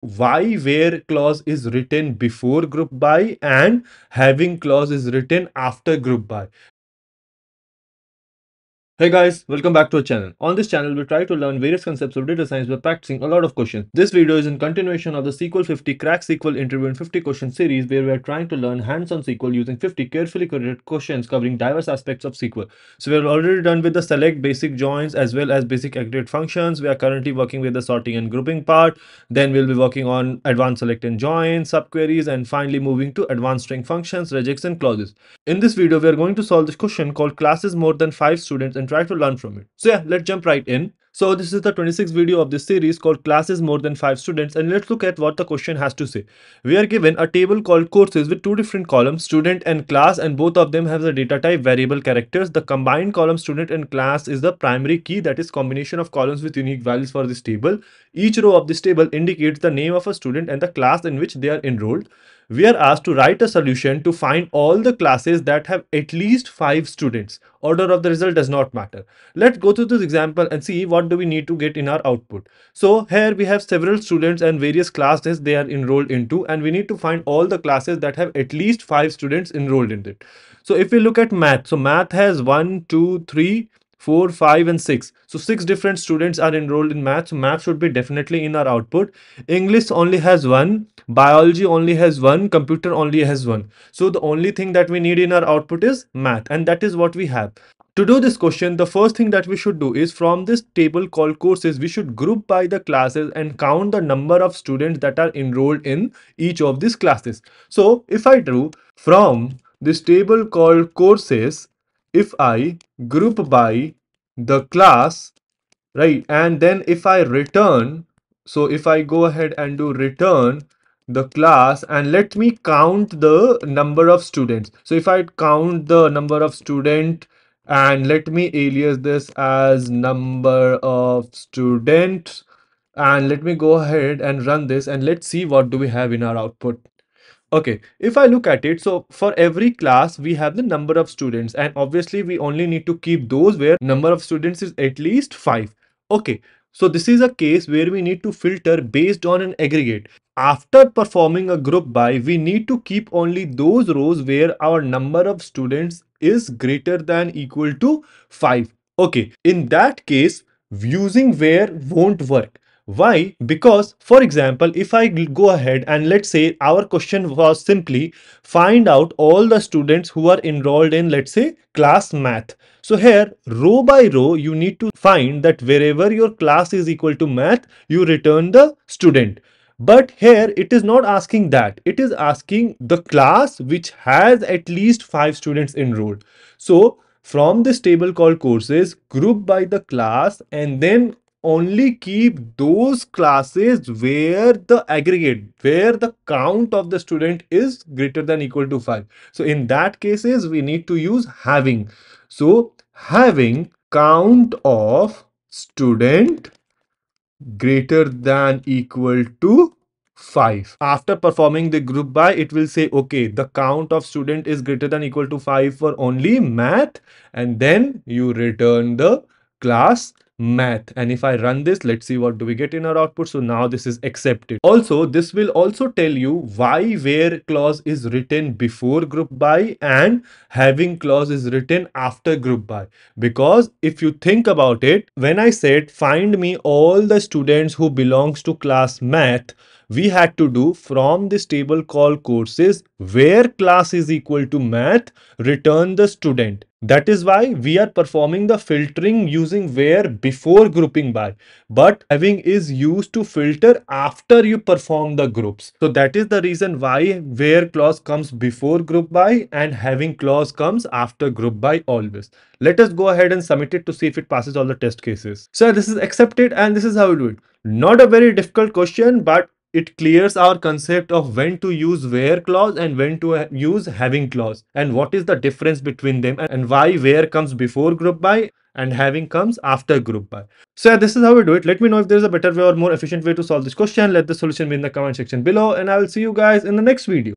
why where clause is written before group by and having clause is written after group by. Hey guys, welcome back to our channel. On this channel, we try to learn various concepts of data science by practicing a lot of questions. This video is in continuation of the SQL 50 Crack SQL Interview in 50 question series where we are trying to learn hands-on SQL using 50 carefully curated questions covering diverse aspects of SQL. So we are already done with the select, basic joins as well as basic aggregate functions. We are currently working with the sorting and grouping part. Then we'll be working on advanced select and join, subqueries and finally moving to advanced string functions, regex and clauses. In this video, we are going to solve this question called classes more than 5 students and try to learn from it. So yeah, let's jump right in. So this is the 26th video of this series called classes more than 5 students and let's look at what the question has to say. We are given a table called courses with two different columns student and class and both of them have the data type variable characters. The combined column student and class is the primary key that is combination of columns with unique values for this table. Each row of this table indicates the name of a student and the class in which they are enrolled we are asked to write a solution to find all the classes that have at least five students. Order of the result does not matter. Let's go through this example and see what do we need to get in our output. So here we have several students and various classes they are enrolled into and we need to find all the classes that have at least five students enrolled in it. So if we look at math, so math has one, two, three, 4, 5 and 6. So 6 different students are enrolled in math. So math should be definitely in our output. English only has one. Biology only has one. Computer only has one. So the only thing that we need in our output is math and that is what we have. To do this question, the first thing that we should do is from this table called courses, we should group by the classes and count the number of students that are enrolled in each of these classes. So if I do from this table called courses, if I group by the class, right, and then if I return, so if I go ahead and do return the class and let me count the number of students. So if I count the number of student and let me alias this as number of students and let me go ahead and run this and let's see what do we have in our output. Okay, if I look at it, so for every class, we have the number of students and obviously we only need to keep those where number of students is at least five. Okay, so this is a case where we need to filter based on an aggregate. After performing a group by, we need to keep only those rows where our number of students is greater than equal to 5. Okay, in that case, using where won't work why? Because, for example, if I go ahead and let's say our question was simply find out all the students who are enrolled in, let's say, class math. So here, row by row, you need to find that wherever your class is equal to math, you return the student. But here it is not asking that. It is asking the class which has at least five students enrolled. So from this table called courses, group by the class and then only keep those classes where the aggregate where the count of the student is greater than equal to 5 so in that cases we need to use having. So having count of student greater than equal to 5 after performing the group by it will say okay the count of student is greater than equal to 5 for only math and then you return the class math. And if i run this let's see what do we get in our output. So now this is accepted. Also this will also tell you why where clause is written before group by and having clause is written after group by. Because if you think about it when i said find me all the students who belongs to class math we had to do from this table called courses where class is equal to math return the student that is why we are performing the filtering using where before grouping by, but having is used to filter after you perform the groups. So that is the reason why where clause comes before group by and having clause comes after group by always. Let us go ahead and submit it to see if it passes all the test cases. So this is accepted and this is how we do it. Not a very difficult question, but it clears our concept of when to use where clause and when to uh, use having clause and what is the difference between them and why where comes before group by and having comes after group by. So yeah, this is how we do it. Let me know if there's a better way or more efficient way to solve this question. Let the solution be in the comment section below and I will see you guys in the next video.